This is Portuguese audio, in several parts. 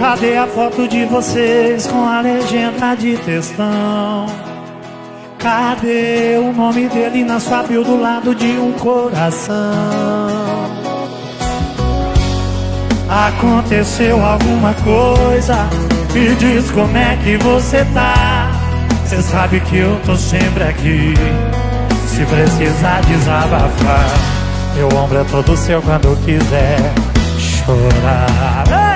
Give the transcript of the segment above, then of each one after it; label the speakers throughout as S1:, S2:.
S1: Cadê a foto de vocês com a legenda de textão? Cadê o nome dele na sua bio do lado de um coração? Aconteceu alguma coisa? Me diz como é que você tá. Cê sabe que eu tô sempre aqui. Se precisar desabafar, meu ombro é todo seu quando quiser chorar.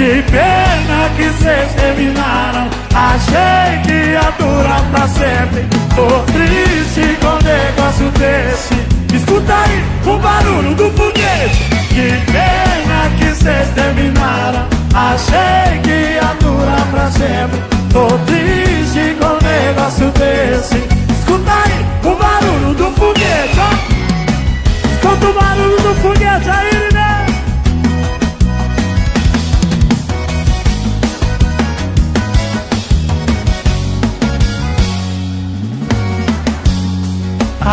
S1: Que pena que vocês terminaram. Achei que ia durar pra sempre. Tô triste com um negócio desse. Escuta aí o barulho do foguete. Que pena que vocês terminaram. Achei que ia durar pra sempre. Tô triste com um negócio desse. Escuta aí o barulho do foguete ó. Escuta o barulho do foguete aí,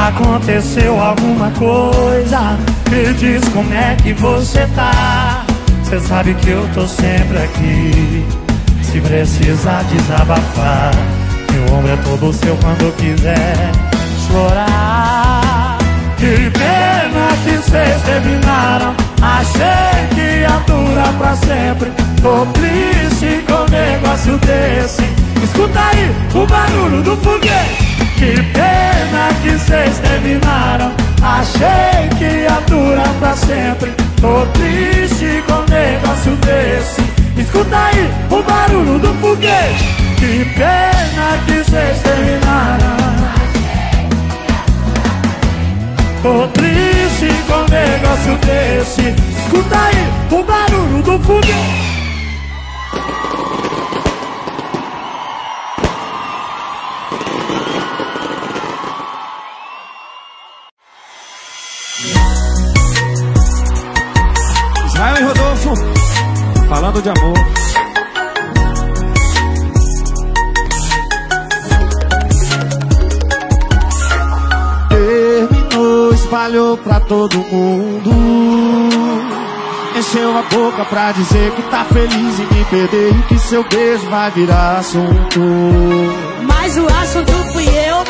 S1: Aconteceu alguma coisa? Me diz como é que você tá. Cê sabe que eu tô sempre aqui. Se precisar desabafar Meu ombro é todo seu quando quiser chorar. Que pena que cês terminaram. Achei que ia durar pra sempre. Tô triste com um negócio desse. Escuta aí o barulho do foguete que pena que vocês terminaram. Achei que ia durar pra sempre. Tô triste com um negócio desse. Escuta aí o barulho do foguete. Que pena que vocês terminaram. Tô triste com um negócio desse. Escuta aí o barulho do foguete
S2: falando de amor.
S3: Terminou, espalhou pra todo mundo. Encheu a boca pra dizer que tá feliz em me perder e que seu beijo vai virar assunto.
S4: Mas o assunto fui eu,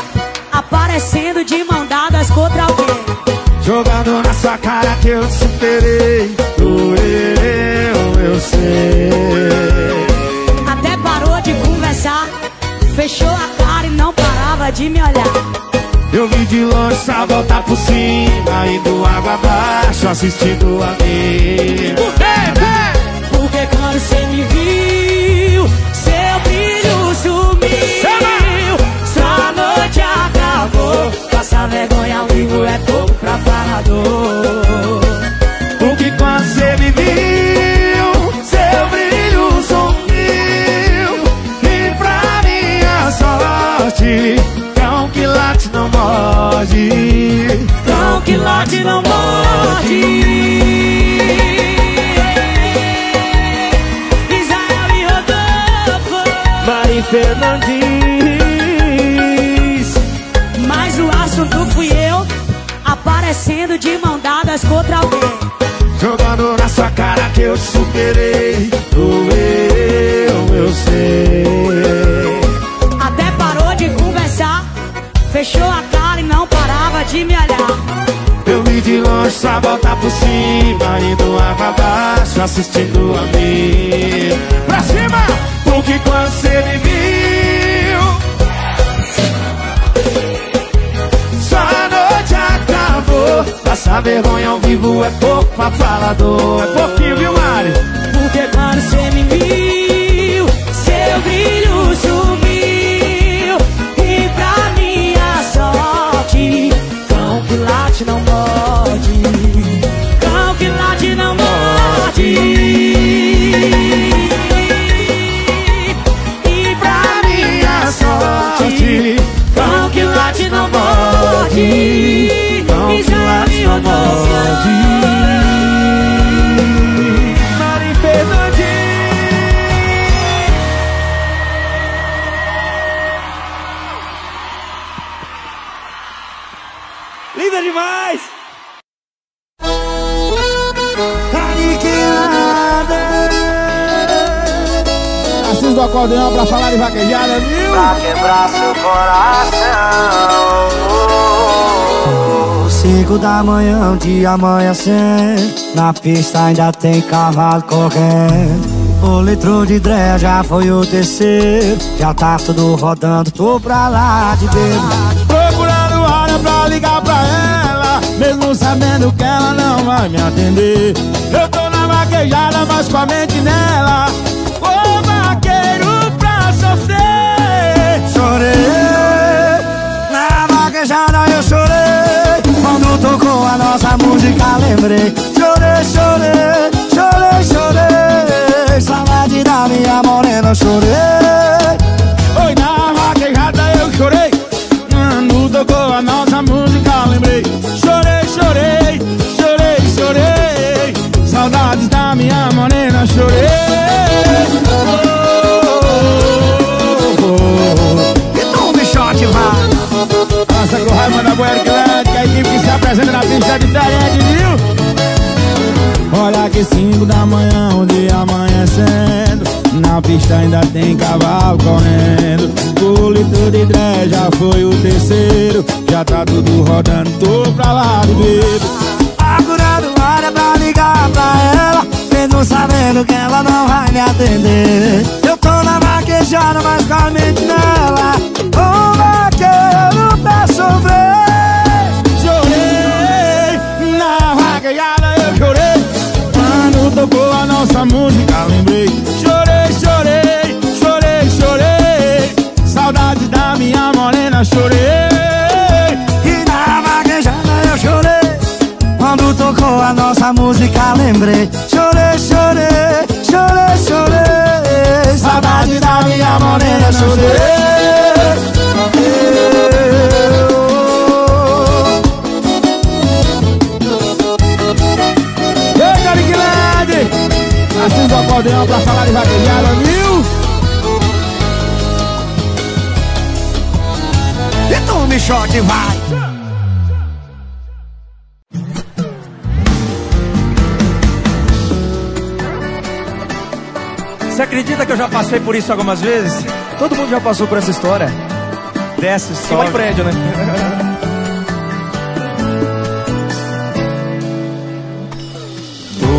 S4: aparecendo de mão dadas contra alguém.
S3: Jogando na sua cara que eu superei. Doeu, sei.
S4: Até parou de conversar, fechou a cara e não parava de me olhar.
S3: Eu vi de longe só voltar por cima, indo água abaixo, assistindo a mim.
S4: Porque quando você me viu, seu brilho sumiu. Sua noite acabou. Passar vergonha ao vivo é pouco pra falador.
S3: Cão que late não morde.
S4: Cão que late não morde. Israel
S3: só voltar por cima, indo água abaixo, assistindo a mim. Pra cima! Porque quando você me viu, sua noite acabou. Passar vergonha ao vivo é pouco pra falador. É pouquinho, viu, Mari?
S4: Porque quando você me viu, late
S3: Cinco da manhã, um dia amanhecendo. Na pista ainda tem cavalo correndo. O litro de dré já foi o terceiro. Já tá tudo rodando, tô pra lá de bebo
S5: Procurando hora pra ligar pra ela. Mesmo sabendo que ela não vai me atender. Eu tô na vaquejada, mas com a mente nela
S3: Quando tocou a nossa música lembrei. Chorei, chorei, chorei, chorei. Saudade da minha morena, chorei.
S5: Oi, na vaquejada eu chorei. Quando tocou a nossa música lembrei. Chorei, chorei, chorei, chorei. Saudades da minha morena, chorei.
S3: Então me shot vai.
S5: Passa com raiva da Boer pista é diferente, viu? Olha que cinco da manhã, o dia amanhecendo. Na pista ainda tem cavalo correndo. O litro de dré já foi o terceiro. Já tá tudo rodando, tô pra lá de bebo
S3: Procurando hora pra ligar pra ela. Mesmo sabendo que ela não vai me atender. Eu tô na vaquejada, mas com a mente nela. O vaqueiro pra sofrer
S5: tocou a nossa música lembrei. Chorei, chorei, chorei, chorei. Saudade da minha morena, chorei.
S3: E na vaquejada eu chorei. Quando tocou a nossa música lembrei. Chorei, chorei, chorei, chorei. Saudade da minha morena, chorei
S5: Assis o acordeão pra falar de vaquejada, viu?
S3: E tome shot, vai!
S2: Você acredita que eu já passei por isso algumas vezes? Todo mundo já passou por essa história. Desce só.
S5: Em prédio, né?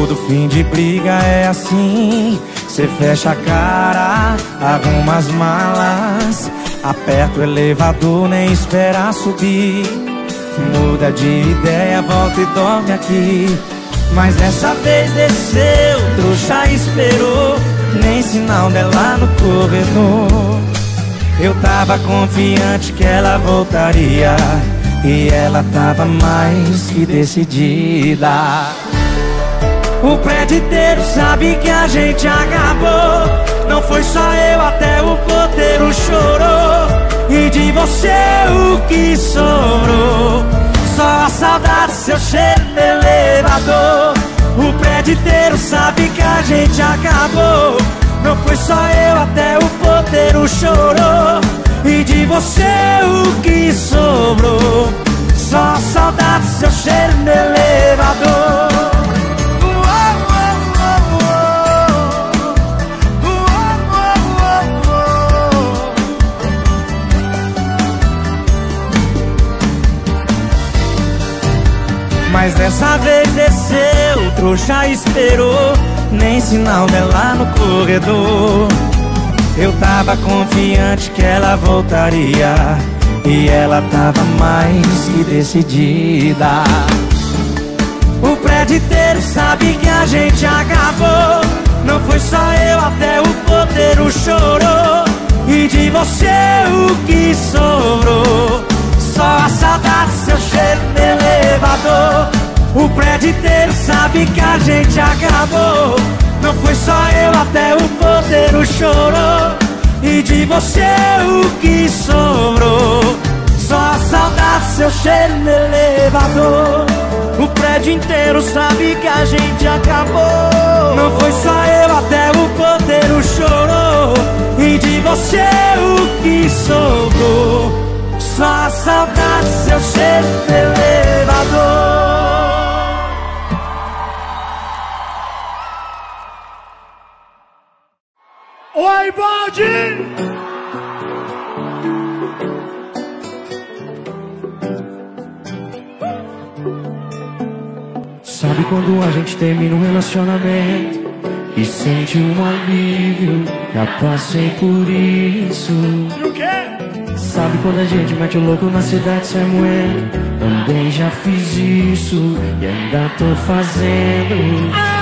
S6: Todo fim de briga é assim. Cê fecha a cara, arruma as malas, aperta o elevador, nem espera subir. Muda de ideia, volta e dorme aqui. Mas dessa vez desceu, trouxa esperou, nem sinal dela no corredor. Eu tava confiante que ela voltaria, e ela tava mais que decidida. O prédio inteiro sabe que a gente acabou. Não foi só eu, até o porteiro chorou. E de você o que sobrou? Só a saudade, seu cheiro no elevador. O prédio inteiro sabe que a gente acabou. Não foi só eu, até o porteiro chorou. E de você o que sobrou? Só a saudade, seu cheiro no elevador. Dessa vez desceu, trouxa esperou Nem sinal dela no corredor. Eu tava confiante que ela voltaria E ela tava mais que decidida. O prédio inteiro sabe que a gente acabou. Não foi só eu, até o porteiro chorou. E de você o que sobrou? Só a saudade, seu cheiro no elevador O prédio inteiro sabe que a gente acabou. Não foi só eu, até o porteiro chorou. E de você o que sobrou? Só a saudade, seu cheiro no elevador. O prédio inteiro sabe que a gente acabou. Não foi só eu, até o porteiro chorou. E de você o que sobrou? Só a saudade, seu cheiro no elevador
S1: Oi, balde!
S6: Sabe quando a gente termina um relacionamento e sente um alívio? Já passei por isso.
S1: E o quê?
S6: Sabe quando a gente mete o louco na cidade sem moer? Também já fiz isso e ainda tô fazendo.
S1: Ah,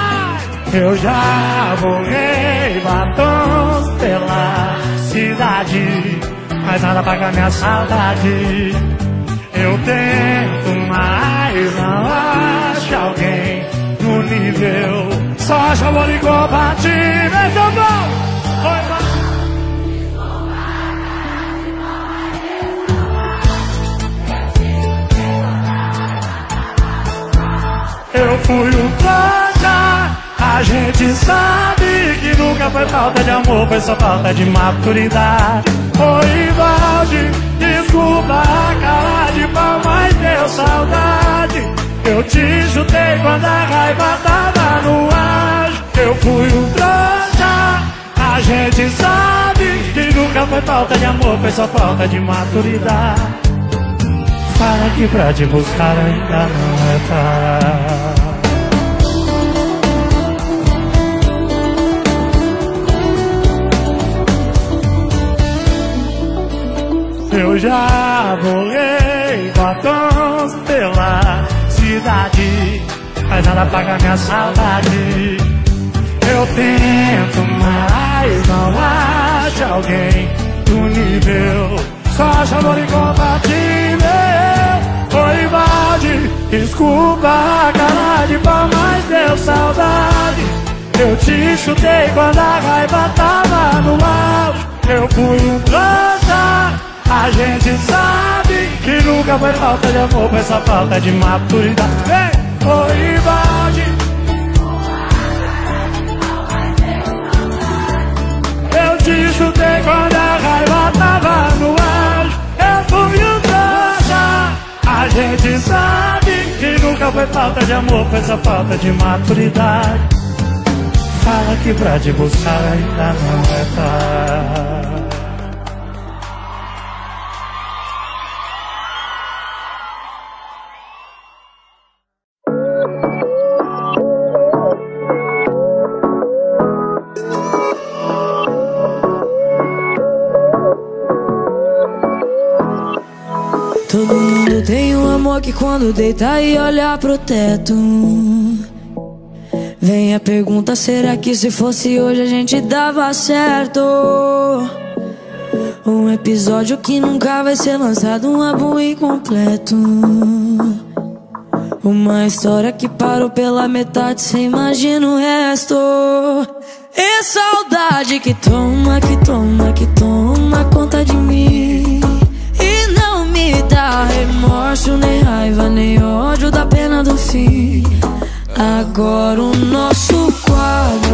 S1: eu já borrei batons pela cidade, mas nada paga minha saudade. Eu tento, mas não acho alguém no nível. Só acho amor incompatível, então bom. Oi, ba- Eu fui um trouxa, a gente sabe que nunca foi falta de amor, foi só falta de maturidade. Oi, Valde, desculpa a cara de pau, mas deu saudade. Eu te chutei quando a raiva tava no ar. Eu fui um trouxa, a gente sabe que nunca foi falta de amor, foi só falta de maturidade. Fala que pra te buscar ainda não é tarde. Eu já borrei batons pela cidade, mas nada paga minha saudade. Eu tento, mas não acho alguém do nível. Só acho amor incompatível. Oi, Valde, desculpa cara de pau, mas deu saudade. Eu te chutei quando a raiva tava no auge. Eu fui um trouxa. A gente sabe que nunca foi falta de amor, foi só falta de maturidade. Vem, oi, Valde. Eu te chutei quando a raiva tava no ar. Eu fui um trouxa. A gente sabe que nunca foi falta de amor, foi só falta de maturidade. Fala que pra te buscar ainda não é tarde.
S7: Amor que quando deita e olha pro teto. Vem a pergunta, será que se fosse hoje a gente dava certo? Um episódio que nunca vai ser lançado, um álbum incompleto. Uma história que parou pela metade, cê imagina o resto. E saudade que toma, que toma, que toma conta de mim Agora o nosso quadro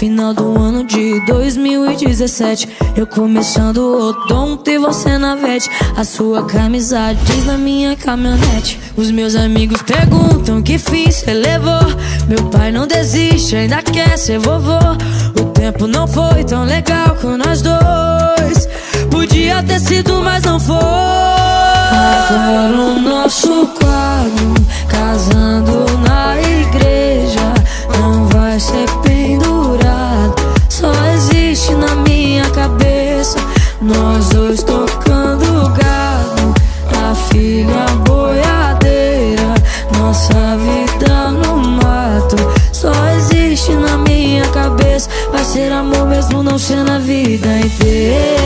S7: Final do ano de 2017. Eu começando o odonto e você na vete. A sua camisa diz na minha caminhonete. Os meus amigos perguntam que fiz, cê levou. Meu pai não desiste, ainda quer ser vovô. O tempo não foi tão legal com nós dois. Podia ter sido, mas não foi. Agora o nosso quadro casando na igreja não vai ser Nós dois tocando gado, a filha boiadeira. Nossa vida no mato só existe na minha cabeça. Vai ser amor
S3: mesmo não ser na vida inteira.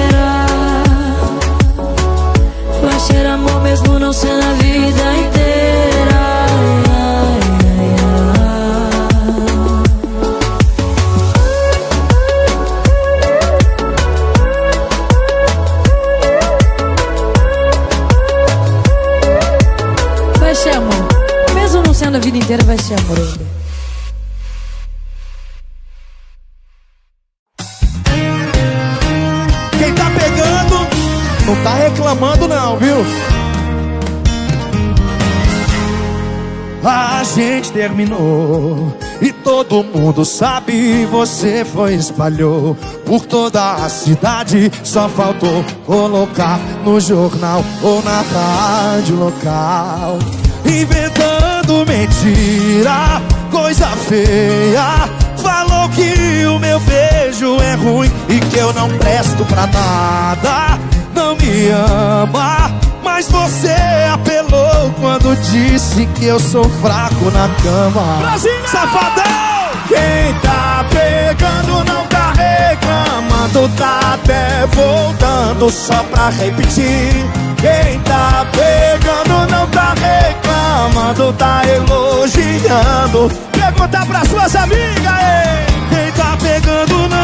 S3: A gente terminou e todo mundo sabe Você foi espalhou por toda a cidade. Só faltou colocar no jornal ou na rádio local. Inventando mentira, coisa feia. Falou que o meu beijo é ruim E que eu não presto pra nada. Não me ama mas você apelou quando disse que eu sou fraco na cama
S2: Brasília!
S3: Safadão! Quem tá pegando não tá reclamando Tá até voltando só pra repetir Quem tá pegando não tá reclamando Tá elogiando Pergunta pra suas amigas, ei!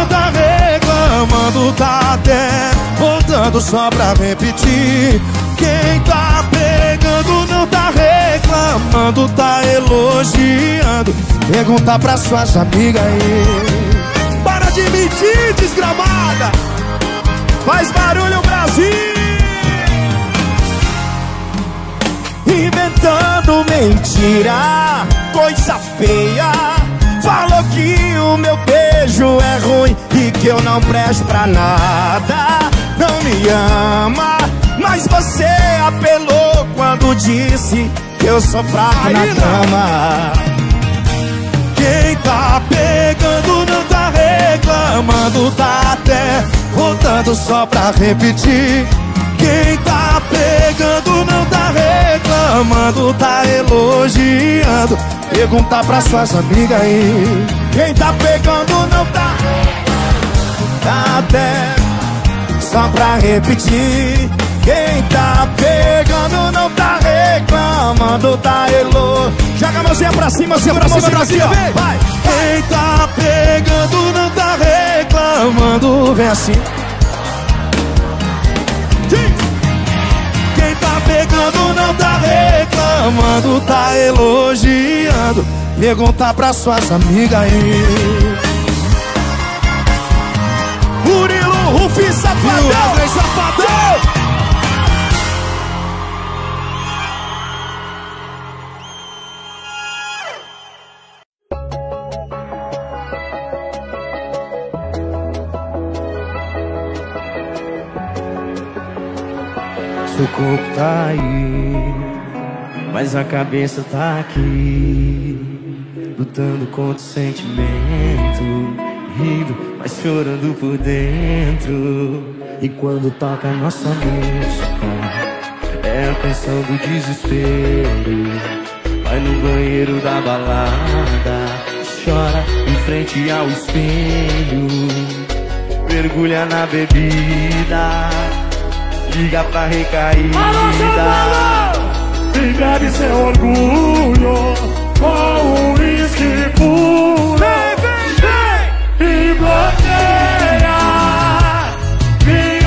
S3: Tá reclamando Tá até voltando só pra repetir quem tá pegando não tá reclamando, tá elogiando. Pergunta pra suas amigas aí. Para de mentir, desgramada. Faz barulho, Brasil. Inventando mentira, coisa feia. Falou que o meu beijo é ruim e que eu não presto pra nada. Não me ama mas você apelou quando disse que eu sou fraco Aí na não. cama Quem tá pegando não tá reclamando Tá até voltando só pra repetir Quem tá pegando não tá reclamando Tá elogiando Pergunta pra suas amigas aí Quem tá pegando não tá Tá até só pra repetir quem tá pegando não tá reclamando, tá elo. Joga a mãozinha pra cima, assim, pra cima, pra cima. Vai. Quem tá pegando não tá reclamando, vem assim. Não tá reclamando, tá elogiando. Pergunta pra suas amigas aí. Murilo, Rufi, safadão, safadão.
S6: Seu corpo tá aí, mas a cabeça tá aqui, lutando contra o sentimento, rindo, mas chorando por dentro. E quando toca a nossa música, é a canção do desespero. Vai no banheiro da balada, chora em frente ao espelho, mergulha na bebida liga pra recaída.
S1: E bebe seu orgulho com o uísque puro. E bloqueia, me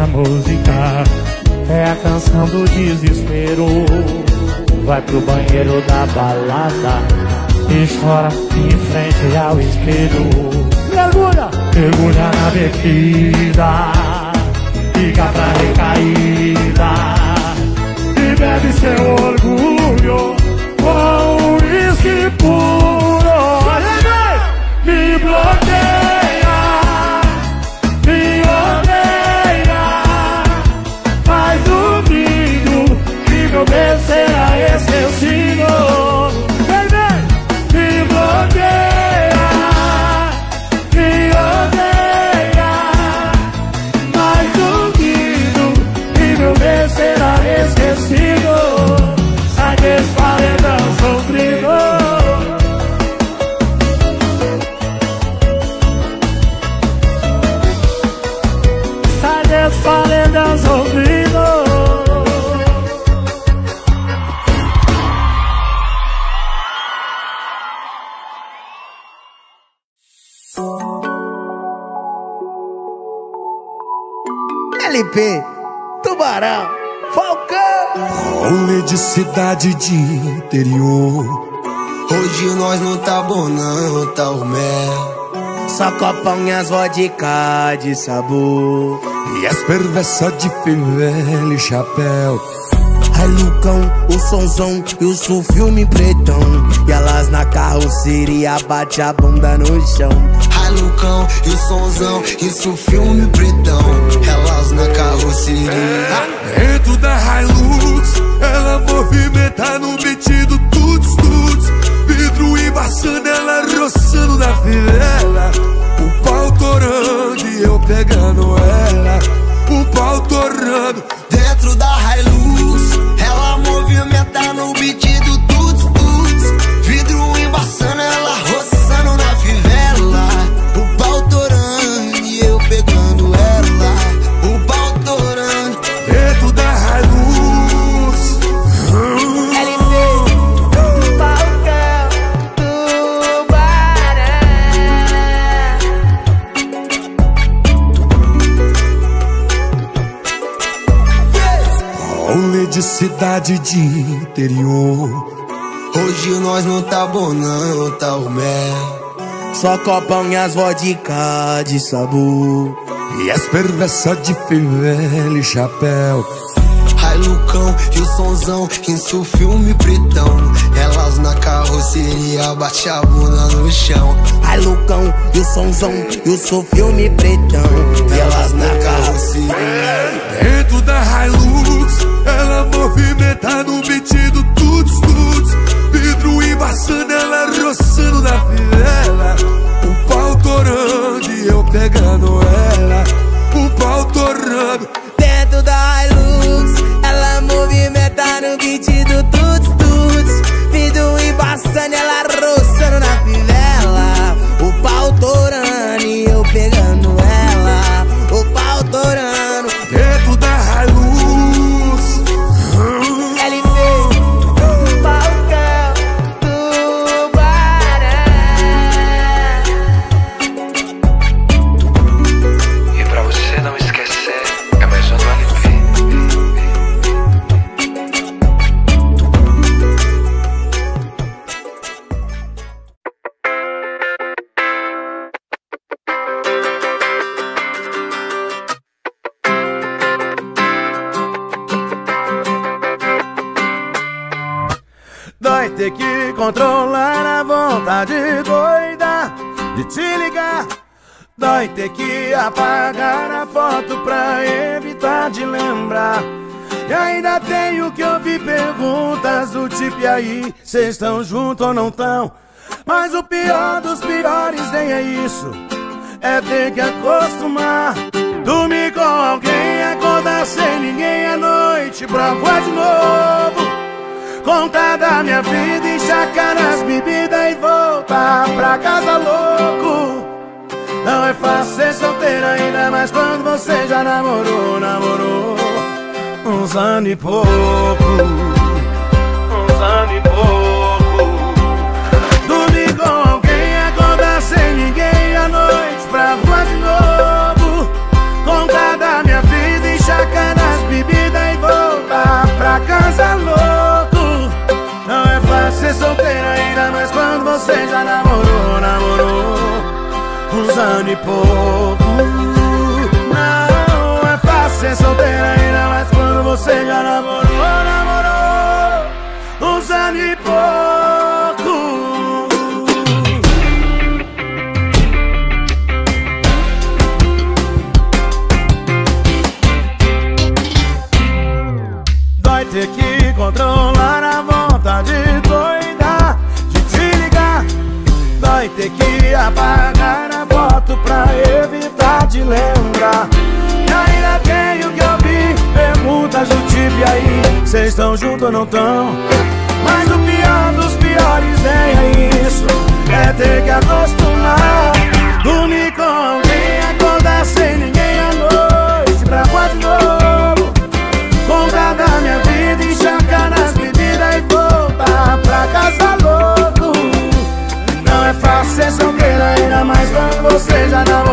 S1: a nossa música. É a canção do desespero. Vai pro banheiro da balada. E chora em frente ao espelho. Mergulha, mergulha na bebida. Fica pra recaída. E bebe seu orgulho com uísque puro
S8: LP, Tubarão, Falcão.
S9: Rolê de cidade de interior.
S10: Hoje nós não tá bom não, tá o mel.
S8: Só copão e as vodka de sabor.
S9: E as perversas de fivela e chapéu.
S8: Ai Lucão, o sonzão e o seu filme pretão E elas na carroceria bate a bunda no chão
S10: Ai Lucão e o sonzão. E o seu filme pretão Elas na carroceria.
S9: Dentro da Hilux Ela movimenta no beat do tuts tuts. Vidro embaçando, ela roçando na fivela O pau torando e eu pegando ela. O pau torando.
S10: Dentro da Hilux Ela movimenta no beat do tuts
S9: cidade de interior.
S10: Hoje nós não tá bom não, tá o mel
S8: Só copão e as vodka de sabor.
S9: E as perversas de fivela e chapéu.
S10: Ai Lucão e o sonzão, isso filme pretão? Elas na carroceria, bate a bunda no chão.
S8: Ai Lucão e o sonzão e o seu filme pretão. Elas na carroceria.
S9: Dentro da Hilux Ela movimenta no beat do tuts tuts. Vidro embaçando, e
S11: aí, cês estão juntos ou não tão? Mas o pior dos piores nem é isso. É ter que acostumar. Dormir com alguém, acordar sem ninguém à noite pra voar de novo. Contar da minha vida, enxacar as bebidas e voltar pra casa louco. Não é fácil ser solteiro ainda, mas quando você já namorou, namorou uns anos e pouco. Uns anos e pouco. Não é fácil ser solteiro ainda, mas quando você já namorou E aí, vocês estão junto ou não tão? Mas o pior dos piores nem é isso É ter que acostumar. Dormir com alguém, acordar sem ninguém à noite Pra quase novo. Contar da minha vida, Enxergar nas bebidas E voltar pra casa louco. Não é fácil ser solteira, ainda mais quando você já namorou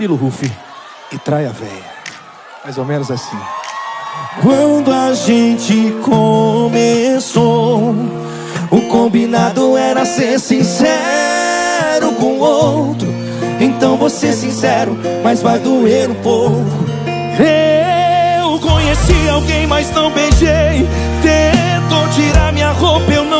S2: Murilo Rufi e Traia Véia. Mais ou menos assim.
S12: Quando a gente começou, o combinado era ser sincero com o outro. Então vou ser sincero, mas vai doer um pouco. Eu conheci alguém, mas não beijei. Tentou tirar minha roupa, eu não. Você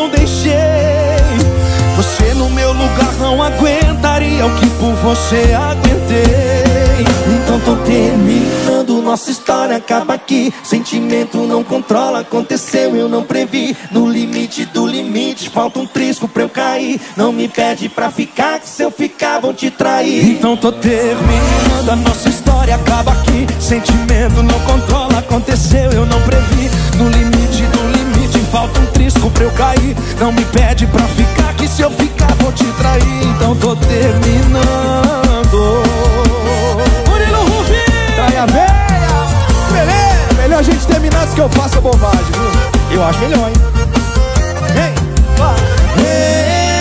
S12: no meu lugar não aguentaria o que por você aguentei. Então tô terminando, nossa história acaba aqui. Sentimento não controla, aconteceu, eu não previ. No limite do limite, falta um trisco pra eu cair. Não me pede pra ficar, que se eu ficar vão te trair. Então tô terminando, a nossa história acaba aqui. Sentimento não controla, aconteceu, eu não previ. No limite trisco pra eu cair. Não me pede pra ficar, que se eu ficar vou te trair. Então tô terminando. Murilo Rufi!
S2: Traia Véia! Beleza? Melhor a gente terminar antes que eu faça bobagem, viu?
S12: Eu acho melhor, hein?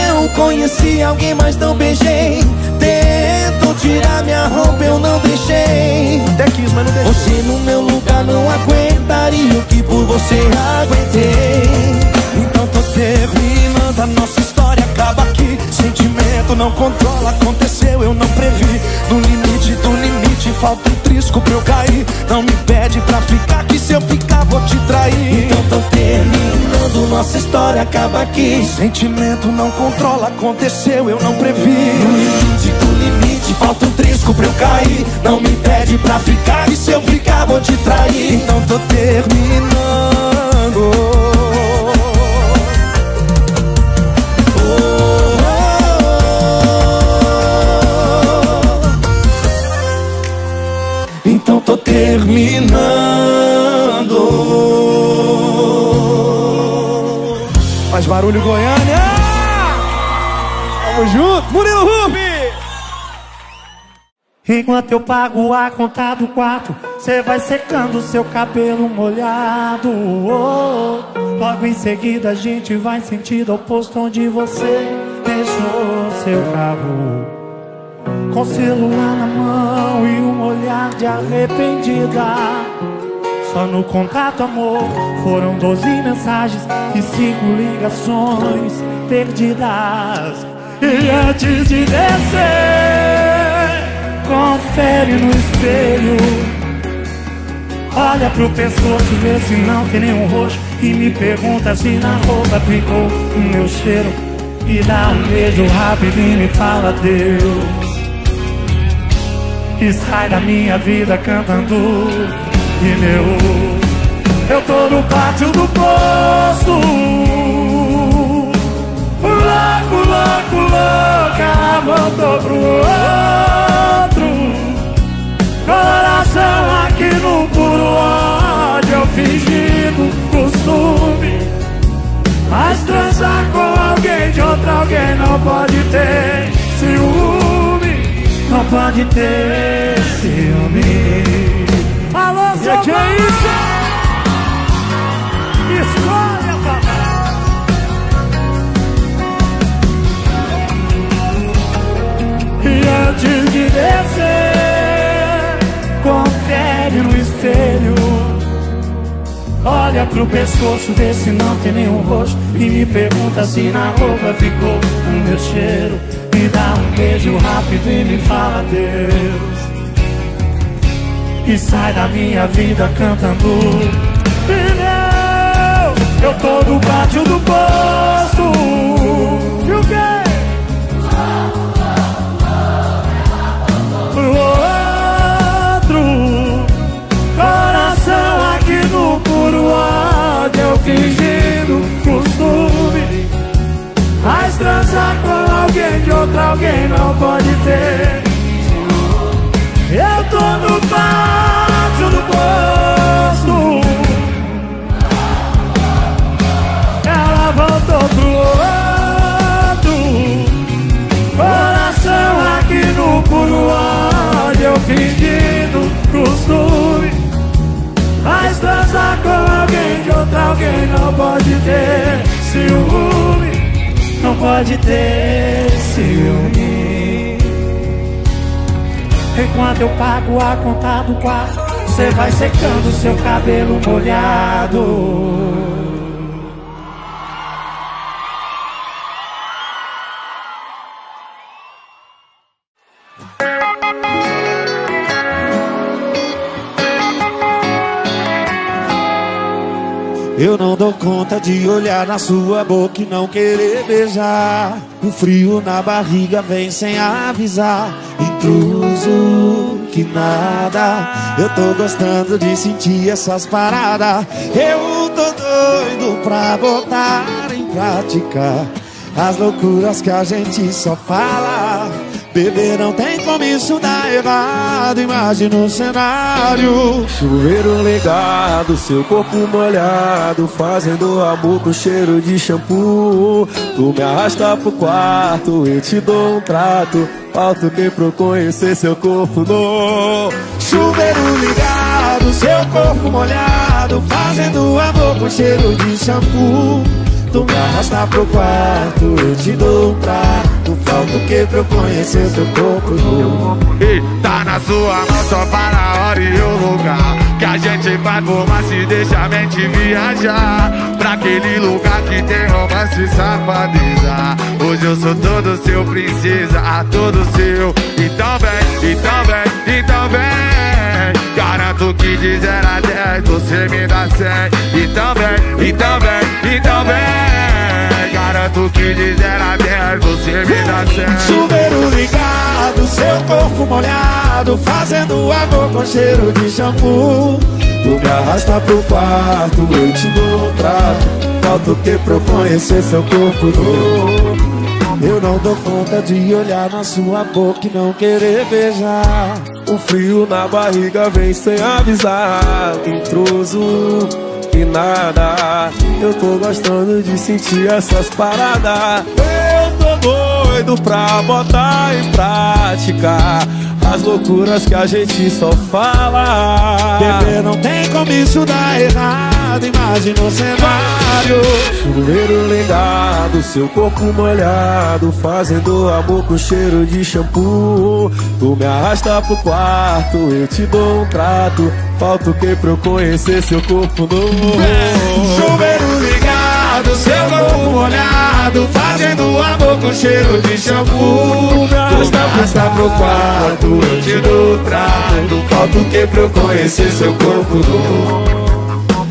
S12: Eu conheci alguém, mas não beijei. Tentou tirar minha roupa, eu não deixei.
S2: Até quis, mas não deixei.
S12: Você no meu lugar não aguentaria o que por você aguentei. Terminando, a nossa história acaba aqui. Sentimento não controla, aconteceu, eu não previ. No limite do limite, falta um trisco pra eu cair. Não me pede pra ficar, que se eu ficar vou te trair. Então tô terminando, nossa história acaba aqui. Sentimento não controla, aconteceu, eu não previ. No limite do limite, falta um trisco pra eu cair. Não me pede pra ficar, e se eu ficar vou te trair. Então tô terminando. Terminando.
S2: Faz barulho, Goiânia! Tamo junto! Murilo Rufi!
S1: Enquanto eu pago a conta do quarto, cê vai secando seu cabelo molhado. Oh, Logo em seguida a gente vai sentido ao posto onde você deixou seu carro. Com celular na mão e um olhar de arrependida. Só no contato, amor, foram 12 mensagens e cinco ligações perdidas. E antes de descer, confere no espelho. Olha pro pescoço, vê se não tem nenhum roxo. E me pergunta se na roupa ficou o meu cheiro. E dá um beijo rápido e me fala Deus. E sai da minha vida cantando pneu. Eu tô no pátio do posto. Louco, louco, ela voltou pro outro. Coração aqui no puro ódio, eu fingindo costume. Mas transar com alguém de outro alguém não pode ter ciúme. Pode ter ciúme. Alô,
S2: E aqui é isso?
S1: Escolha, papai. E antes de descer, confere no espelho. Olha pro pescoço, vê se não tem nenhum roxo. E me pergunta se na roupa ficou o meu cheiro. Me dá um beijo rápido e me fala Deus. E sai da minha vida cantando. Pneu Eu tô no pátio do posto E o quê? Pro outro. Coração aqui no puro ódio Eu fingindo costume transar com alguém de outro alguém não pode ter. Eu tô no pátio do posto. Ela voltou pro outro. Coração aqui no puro ódio Eu fingindo costume Mas transar com alguém de outro alguém Não pode ter. Ciúme Não pode ter ciúme.
S6: Enquanto eu pago a conta do quarto Você vai secando seu cabelo molhado
S3: Eu não dou conta de olhar na sua boca e não querer beijar. O frio na barriga vem sem avisar. Intruso, que nada. Eu tô gostando de sentir essas paradas. Eu tô doido pra botar em prática as loucuras que a gente só fala. Bebê, não tem como isso dar errado Imagina o cenário.
S13: Chuveiro ligado, seu corpo molhado Fazendo amor com cheiro de shampoo. Tu me arrasta pro quarto, eu te dou um trato Falta que pra conhecer seu corpo no
S3: Chuveiro ligado, seu corpo molhado Fazendo amor com cheiro de shampoo. Tu me arrasta pro quarto, eu te dou um prato Falta o que pra eu conhecer teu corpo nu.
S9: E tá na sua mão só para a hora e o lugar Que a gente vai formar se deixa a mente viajar. Pra aquele lugar que tem romance e safadeza. Hoje eu sou todo seu princesa, a todo seu. Então vem, então vem, então vem. Garanto que de 0 a 10 você me dá 100 Então vem, então vem, então vem Garanto que de 0 a 10 você me dá 100
S3: Chuveiro ligado, seu corpo molhado Fazendo amor com cheiro de shampoo. Tu me arrasta pro quarto, eu te dou um trato Falta o que pra eu conhecer seu corpo nu eu não dou conta de olhar na sua boca e não querer beijar.
S13: O frio na barriga vem sem avisar Intruso, que nada. Eu tô gostando de sentir essas paradas. Eu tô doido pra botar em prática as loucuras que a gente só fala.
S3: Bebê, não tem como isso dar errado. Imagina o cenário.
S13: Chuveiro ligado, seu corpo molhado Fazendo amor com cheiro de shampoo. Tu me arrasta pro quarto, eu te dou um trato. Falta o que pra eu conhecer seu corpo novo?
S3: Chuveiro ligado, seu corpo molhado Fazendo amor com cheiro de shampoo Tu me arrasta pro quarto, eu te dou trato Falta o que pra eu conhecer seu corpo novo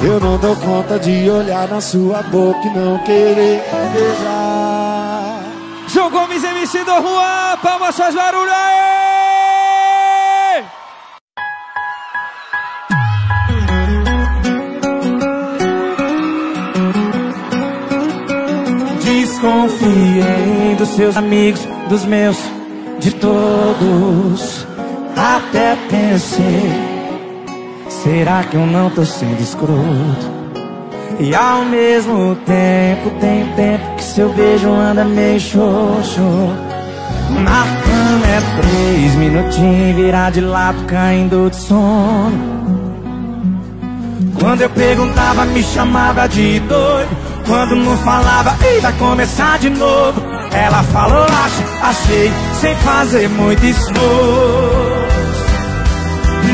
S3: eu não dou conta de olhar na sua boca e não querer beijar.
S2: João Gomes, MC do Juan, palmas suas barulhos aí!
S6: Desconfiei dos seus amigos, dos meus, de todos. Até pensei, será que eu não tô sendo escroto? E ao mesmo tempo, tem tempo que seu beijo anda meio xoxo. Na cama é três minutinhos, virar de lado, caindo de sono. Quando eu perguntava, me chamava de doido. Quando não falava, ei, vai começar de novo. Ela falou, acho, achei, sem fazer muito esforço.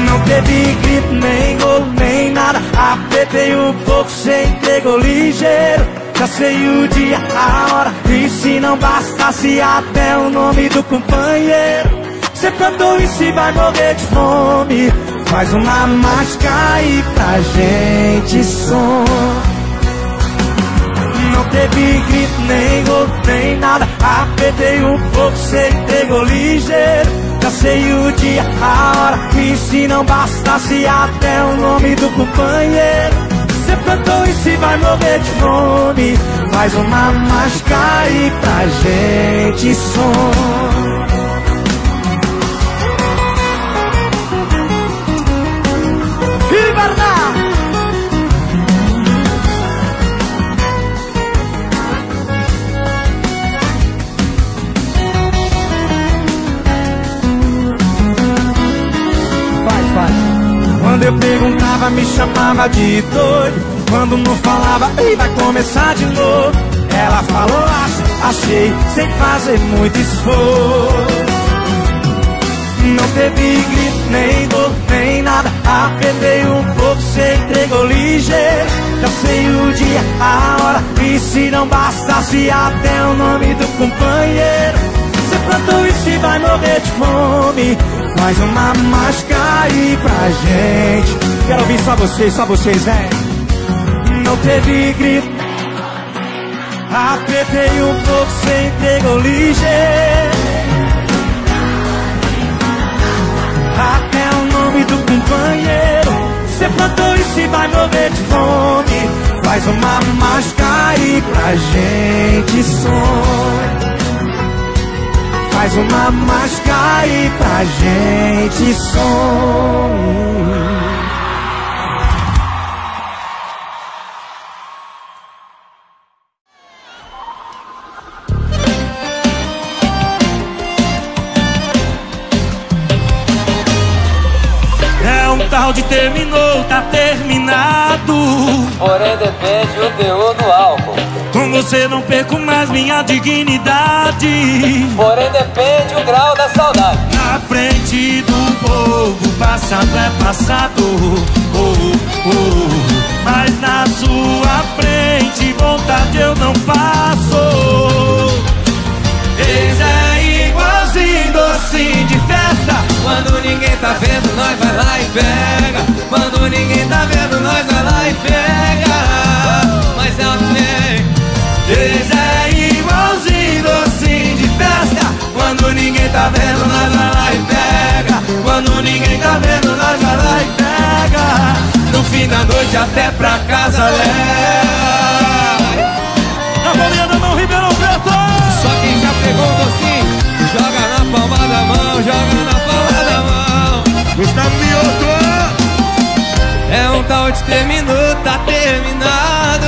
S6: Não teve grito, nem golo, nem nada. Apertei um pouco, cê entregou ligeiro. Já sei o dia, a hora. E se não bastasse até o nome do companheiro. Cê plantou e se vai morrer de fome. Faz uma mágica aí pra gente som. Não teve grito, nem gol, nem nada. Apertei um pouco, cê entregou ligeiro. Já sei o dia, a hora. E se não bastasse até o nome do companheiro? Cê plantou e se vai morrer de fome. Faz uma mágica aí pra gente som me chamava de doido. Quando não falava, ei, vai começar de novo. Ela falou, acho, achei, sem fazer muito esforço. Não teve grito, nem dor, nem nada Apertei um pouco, cê entregou ligeiro Já sei o dia, a hora E se não bastasse até o nome do companheiro Cê plantou e se vai morrer de fome Faz uma máscara aí pra gente Quero ouvir só vocês, só vocês, vem Não teve grito Apertei um pouco, cê entregou ligeiro até o nome do companheiro. Cê plantou e se vai morrer de fome. Faz uma máscara aí pra gente sonhar. Faz uma máscara aí pra gente sonhar.
S1: É um tal de terminou, tá terminado.
S14: Porém depende o teor do álcool.
S1: Com você não perco mais minha dignidade.
S14: Porém depende o grau da saudade.
S1: Na frente do povo, passado é passado. Oh, oh. Mas na sua frente, vontade eu não passo. Eis é igualzinho docinho.
S14: Quando ninguém tá vendo, nós vai lá e pega. Quando ninguém tá vendo, nós vai lá e pega. Mas o trem.
S1: Eis é igualzinho docinho de festa.
S14: Quando ninguém tá vendo, nós vai lá e pega.
S1: Quando ninguém tá vendo, nós vai lá e pega.
S14: No fim da noite até pra casa leva.
S9: Mioto!
S14: É um tal de terminou, tá terminado.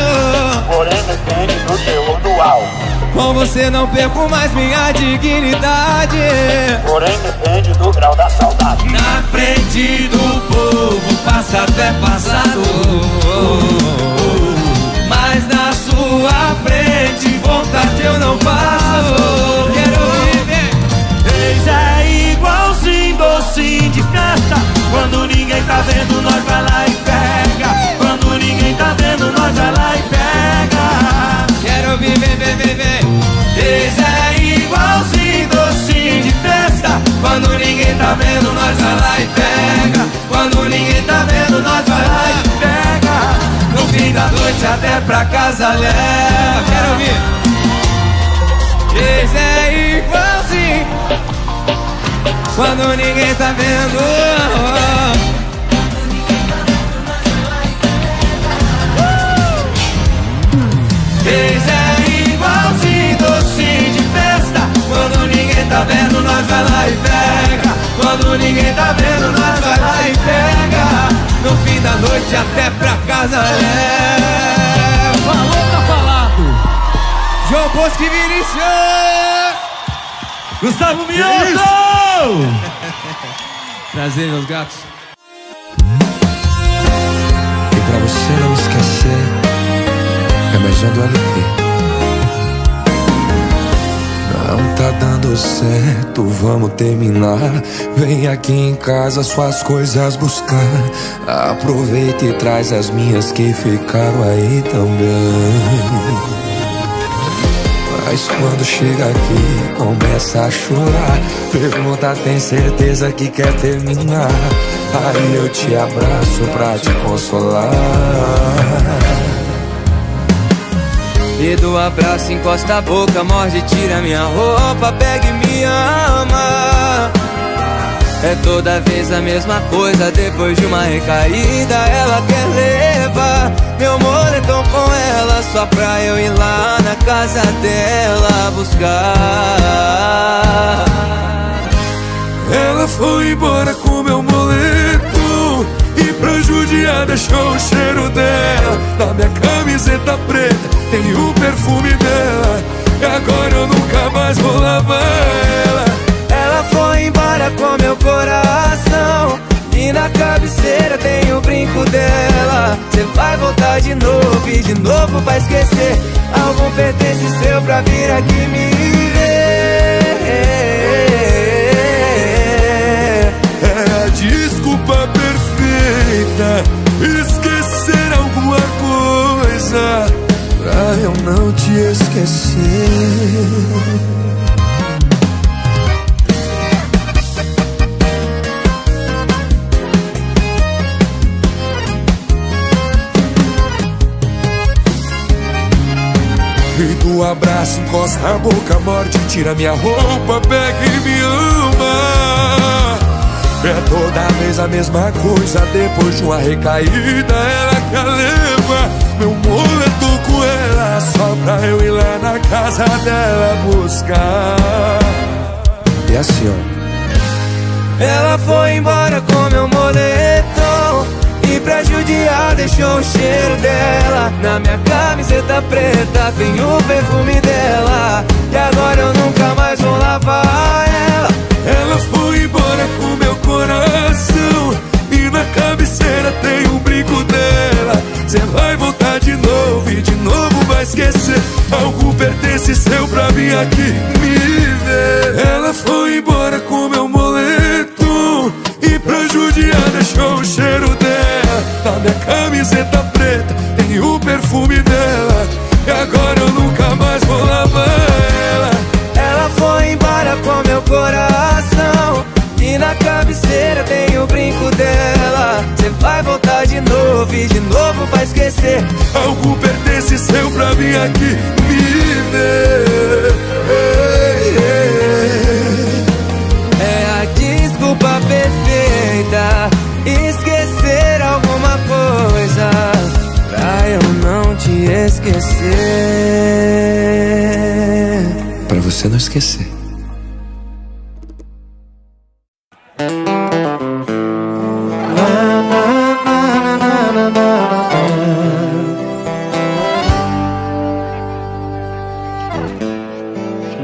S15: Porém depende do do álcool.
S14: Com você não perco mais minha dignidade.
S15: Porém depende do grau da saudade.
S1: Na frente do povo, passado é passado.
S14: Mas na sua frente, vontade eu não passo.
S1: Festa. Quando ninguém tá vendo, nós vai lá e pega. Quando ninguém tá vendo, nós vai lá e pega.
S14: Quero viver, viver, viver.
S1: Eis é igualzinho docinho de festa.
S14: Quando ninguém tá vendo, nós vai lá e pega. Quando ninguém tá vendo, nós vai lá e pega. No fim da noite até pra casa leva. Quero ouvir. Esse é Quando ninguém tá vendo.
S1: Eis é igualzinho docinho de festa.
S14: Quando ninguém tá vendo, nós vai lá e pega. Quando ninguém tá vendo, nós vai lá e pega. No fim da noite até pra casa leva.
S16: Falou, tá falado.
S14: João Bosco e Vinicius.
S1: Gustavo Mioto!
S14: Prazer, meus gatos.
S17: E pra você não esquecer, é beijando LP. Não tá dando certo, vamos terminar. Vem aqui em casa suas coisas buscar. Aproveita e traz as minhas que ficaram aí também. Mas quando chega aqui, começa a chorar. Pergunta, tem certeza que quer terminar? Aí eu te abraço pra te consolar.
S14: E do abraço encosta a boca, morde, tira minha roupa, pega e me ama. É toda vez a mesma coisa, depois de uma recaída ela quer levar Meu moletom com ela, só pra eu ir lá na casa dela buscar.
S9: Ela foi embora com meu moletom E pra judiar deixou o cheiro dela. Na minha camiseta preta tem o perfume dela E agora eu nunca mais vou lavar ela
S14: ela foi embora com meu coração. E na cabeceira tem o brinco dela. Cê vai voltar de novo e de novo vai esquecer. Algum pertence seu pra vir aqui me ver.
S9: É a desculpa perfeita Esquecer alguma coisa Pra eu não te esquecer. Do abraço encosta a boca, morde, tira minha roupa, pega e me ama. É toda vez a mesma coisa, depois de uma recaída, ela que leva. Meu moletom com ela, só pra eu ir lá na casa dela buscar.
S17: E assim, ó.
S14: Ela foi embora com meu moletom E pra judiar deixou o cheiro dela. Na minha camiseta preta tem o perfume dela. E agora eu nunca mais vou lavar ela.
S9: Ela foi embora com meu coração. E na cabeceira tem um brinco dela. Cê vai voltar de novo e de novo vai esquecer. Algo pertence seu pra mim aqui me ver. Ela foi embora com meu E judiar deixou o cheiro dela. Na minha camiseta preta tem o perfume dela. E agora eu nunca mais vou lavar ela.
S14: Ela foi embora com meu coração. E na cabeceira tem o brinco dela. Cê vai voltar de novo e de novo vai esquecer.
S9: Algo pertence seu pra mim aqui me ver
S14: esquecer Pra
S17: você não esquecer.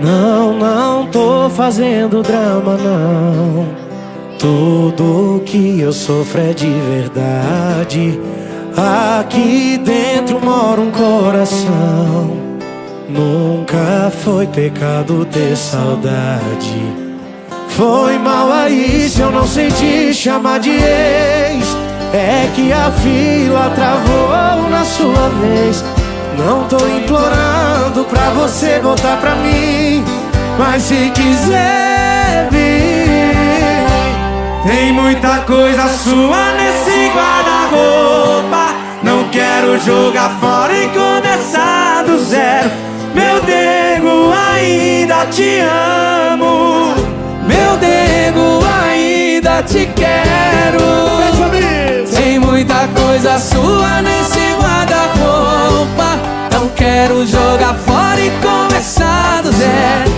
S6: Não, não tô fazendo drama, não. Tudo que eu sofro é de verdade. Aqui dentro mora um coração. Nunca foi pecado ter saudade. Foi mal aí se eu não senti chamar de ex. É que a fila travou na sua vez. Não tô implorando pra você voltar pra mim. Mas se quiser vir, tem muita coisa sua nesse guarda-roupa. Quero jogar fora e começar do zero. Meu Dego, ainda te amo. Meu Dego, ainda te quero. Tem muita coisa sua nesse guarda-roupa. Não quero jogar fora e começar do zero.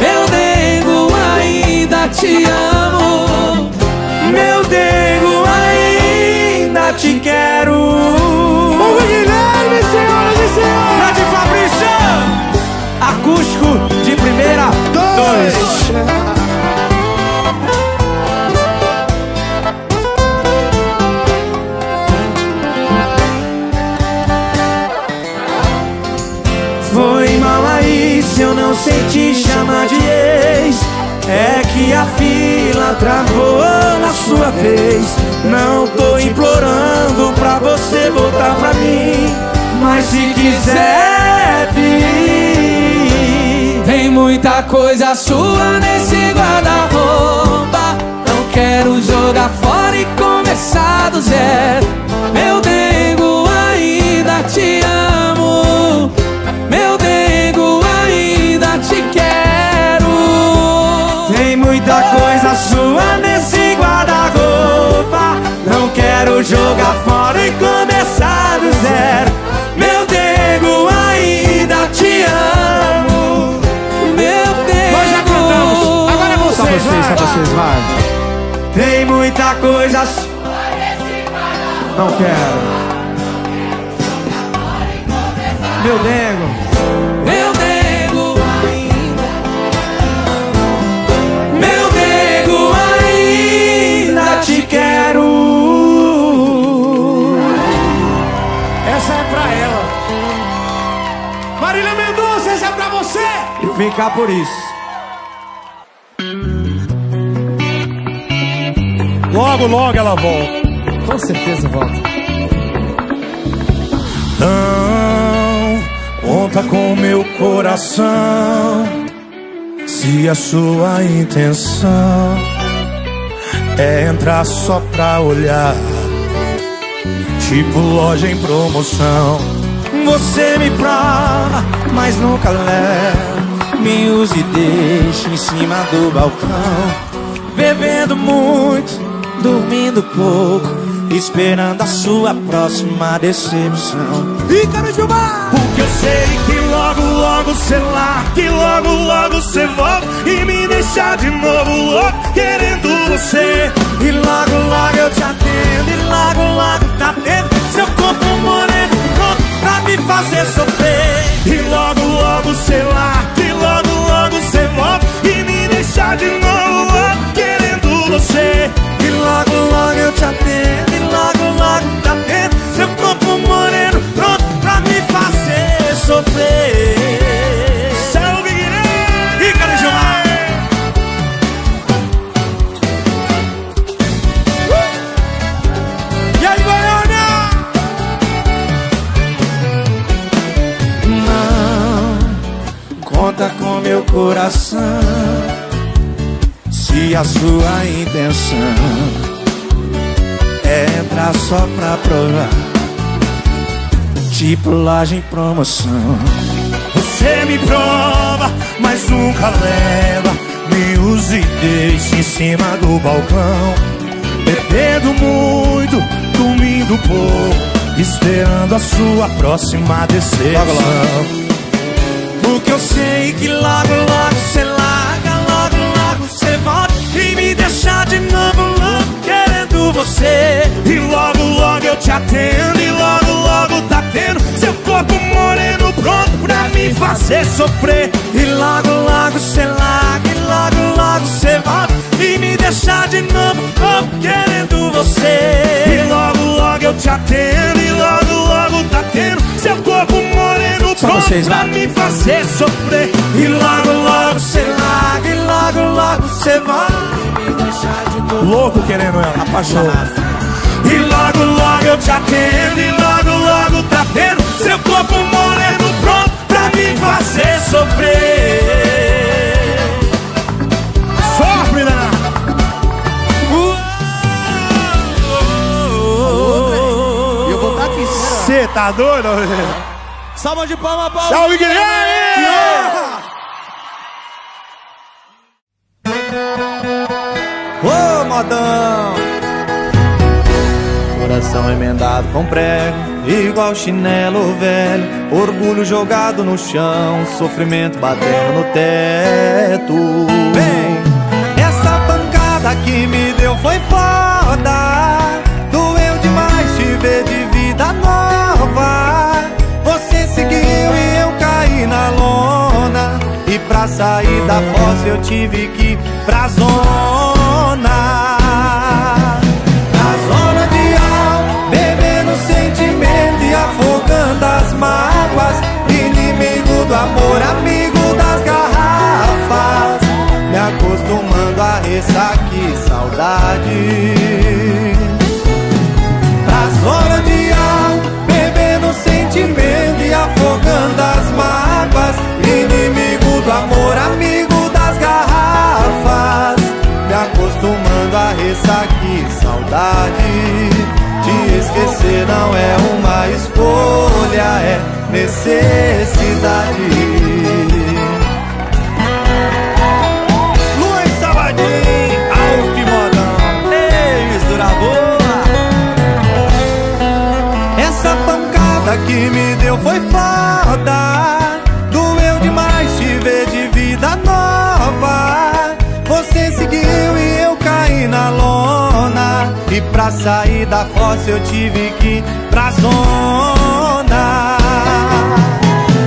S6: Meu Dego, ainda te amo. Meu Dego, ainda te quero. Hugo Guilherme, senhoras e senhores. Grande Fabrício. Acústico de primeira. Dois. Foi É que a fila travou na sua vez. Não tô implorando pra você voltar pra mim Mas se quiser vir Tem muita coisa sua nesse guarda-roupa. Não quero jogar fora e começar do zero. Meu dengo ainda te amo jogar fora e começar do zero. Meu nego, ainda te amo. Meu nego.
S2: Nós já cantamos. Agora é vocês,
S6: Só vocês,
S2: vai.
S6: só vocês, vai. Tem muita coisa. Não quero. Meu nego. Ficar por isso.
S1: Logo, logo ela volta.
S2: Com certeza volta.
S6: Não conta com meu coração. Se a sua intenção é entrar só pra olhar, tipo loja em promoção. Você me prova, mas nunca leva. Me e deixe em cima do balcão. Bebendo muito, dormindo pouco. Esperando a sua próxima decepção.
S3: E!
S6: Porque eu sei que logo, logo cê larga Que logo, logo cê volta E me deixa de novo louco Querendo você E logo, logo eu te atendo E logo, logo tá tendo Seu corpo moreno pronto pra me fazer sofrer E logo, logo cê larga Me deixa de novo Querendo você E logo, logo eu te atendo E logo, logo tá tendo Seu corpo moreno pronto pra me fazer sofrer Salve Guilherme! E cara Gilmar!
S3: E aí, Goiânia?
S6: Não conta com meu coração Se a sua intenção É entrar só pra provar. Tipo loja em promoção. Você me prova, mas nunca leva. Me use e deixe em cima do balcão. Bebendo muito, dormindo pouco. Esperando a sua próxima decepção. Porque eu sei que logo, logo cê larga, E me deixa de novo louco querendo você. E logo, logo eu te atendo E logo, logo tá tendo Seu corpo moreno pronto pra me fazer sofrer. E logo, logo cê larga E logo, logo cê volta E me deixa de novo louco querendo você. E logo, logo eu te atendo E logo, logo tá tendo Seu corpo
S2: Só vocês,
S6: pra
S2: vai.
S6: me fazer sofrer. E logo, logo cê larga E logo, logo cê vai Louco querendo ela, apaixonado. E logo, logo eu te atendo E logo, logo tá tendo Seu corpo moreno pronto pra me fazer sofrer. Sofre, Dana
S3: E eu vou estar aqui,
S6: Cê tá doido?
S3: Salva de palma, palma.
S6: Salve, Guilherme!
S3: Ô, modão! Coração emendado com prego, igual chinelo velho. Orgulho jogado no chão, sofrimento batendo no teto. Bem, essa pancada que me deu foi foda. Doeu demais te ver de vida nova. Pra sair da fossa eu tive que ir pra zona. Na zona de alma, bebendo sentimento e afogando as mágoas. Inimigo do amor, amigo das garrafas. Me acostumando a ressaca e saudade. Acostumando a ressaca e saudade. Te esquecer não é uma escolha, é necessidade. Luiz Sabadinho, ao que modão, ei, mistura boa. Essa pancada que me deu foi foda. Pra sair da fossa eu tive que ir pra zona.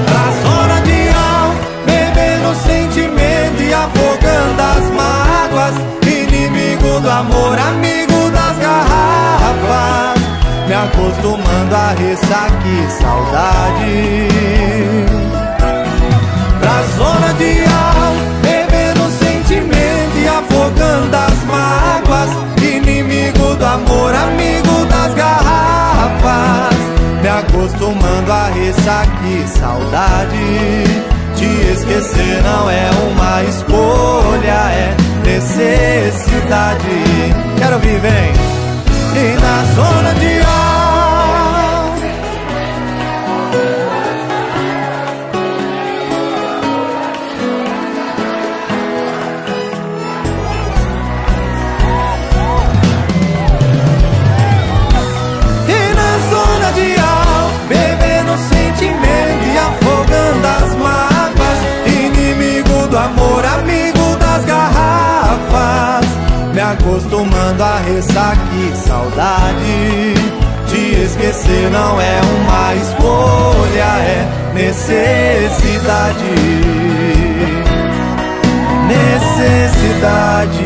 S3: Pra zona de alma, bebendo sentimento e afogando as mágoas. Inimigo do amor, amigo das garrafas. Me acostumando a ressaca e saudade. Pra zona de alma, amor amigo das garrafas. Me
S6: acostumando a ressaque saudade. Te esquecer não é uma escolha, é necessidade. Quero viver, hein? E na zona de ar acostumando a ressaque saudade. Te esquecer não é uma escolha, é necessidade. Necessidade.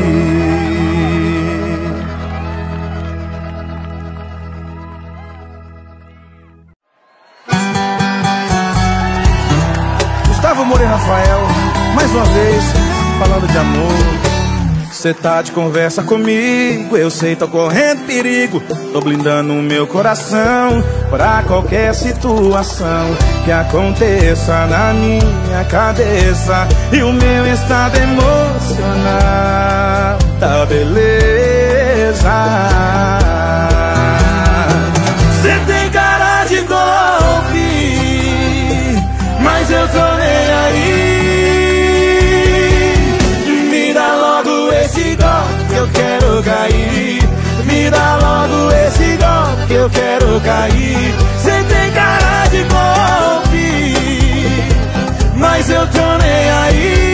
S11: Gustavo e Rafael, mais uma vez, falando de amor. Cê tá de conversa comigo, eu sei, tô correndo perigo. Tô blindando o meu coração pra qualquer situação que aconteça na minha cabeça. E o meu estado emocional tá beleza. Cair. Me dá logo esse golpe que eu quero cair. Cê tem cara de golpe, mas eu tô nem aí.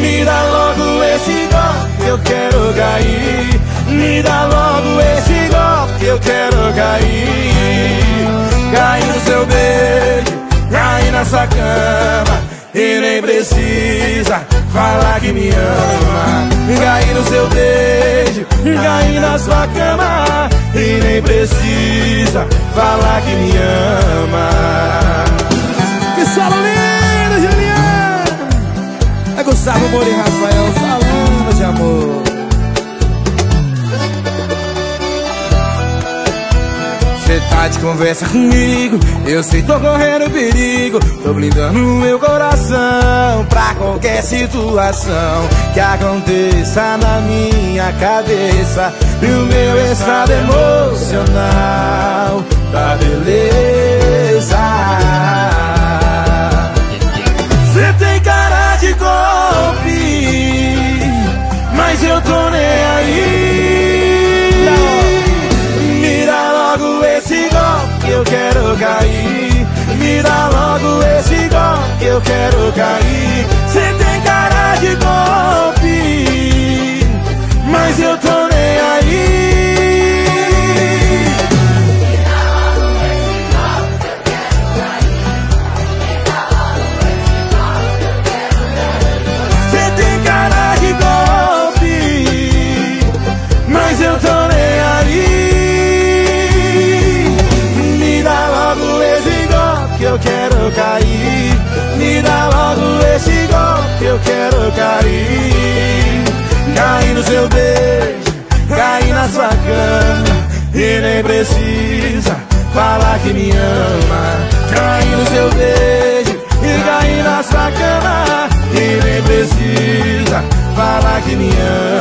S11: Me dá logo esse golpe que eu quero cair. Me dá logo esse golpe que eu quero cair. Cair no seu beijo, cair na sua cama. E nem precisa falar que me ama. Cair no seu beijo, cair na sua cama. E nem precisa falar que me ama.
S2: Que solo lindo, Juliano! É Gustavo Moura e Rafael falando de amor.
S11: Tá conversa comigo, eu sei tô correndo perigo. Tô blindando meu coração pra qualquer situação Que aconteça na minha cabeça. E o meu estado emocional tá beleza eu quero cair. Me dá logo esse golpe eu quero cair. Cê tem cara de golpe, mas eu tô nem aí. Cair. Me dá logo esse golpe eu quero cair. Cair no seu beijo, cair na sua cama. E nem precisa falar que me ama. Cair no seu beijo e cair na sua cama. E nem precisa falar que me ama.